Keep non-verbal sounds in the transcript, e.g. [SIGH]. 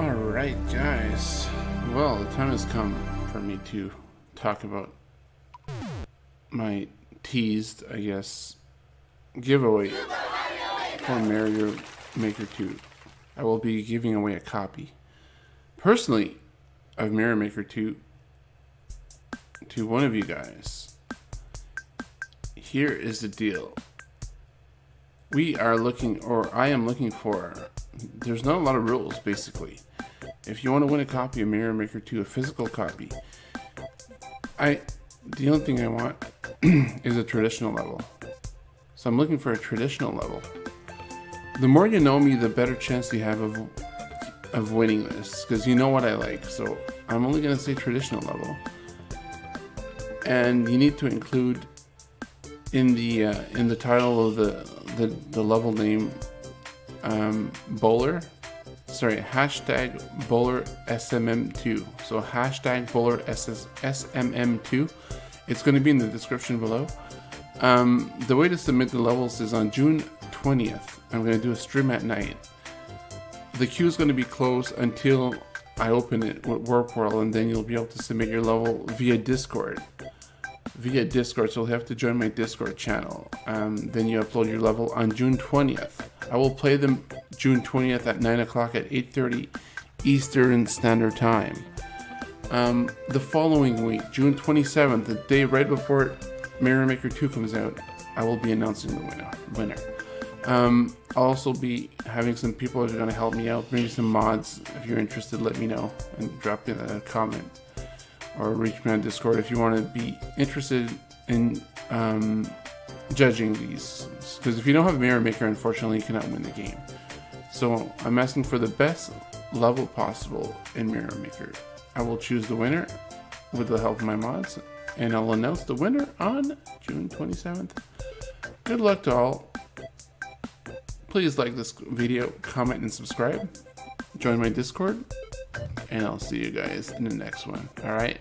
Alright, guys. Well, the time has come for me to talk about my teased, I guess, giveaway for Mario Maker 2. I will be giving away a copy, personally, of Mario Maker 2 to one of you guys. Here is the deal. We are looking, or I am looking for, there's not a lot of rules basically. If you want to win a copy of Mario Maker 2, a physical copy, I, the only thing I want [CLEARS THROAT] is a traditional level. So I'm looking for a traditional level. The more you know me, the better chance you have of of winning this, because you know what I like. So I'm only gonna say traditional level, and you need to include in the uh, in the title of the the, the level name um, bowler. Sorry hashtag bowler smm2 so hashtag bowler SS, smm2 it's going to be in the description below. Um, the way to submit the levels is on june 20th i'm going to do a stream at night. The queue is going to be closed until i open it with warp world and then you'll be able to submit your level via discord via Discord, so you'll have to join my Discord channel. Um, then you upload your level on June 20th. I will play them June 20th at 9 o'clock at 8.30 Eastern Standard Time. Um, the following week, June 27th, the day right before Mario Maker 2 comes out, I will be announcing the winner. winner. Um, I'll also be having some people that are going to help me out, maybe some mods. If you're interested, let me know and drop in a comment or reach me on Discord if you want to be interested in um, judging these. Because if you don't have Mario Maker, unfortunately, you cannot win the game. So I'm asking for the best level possible in Mario Maker. I will choose the winner with the help of my mods, and I'll announce the winner on June 27th. Good luck to all. Please like this video, comment, and subscribe. Join my Discord, and I'll see you guys in the next one. All right.